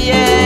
yeah.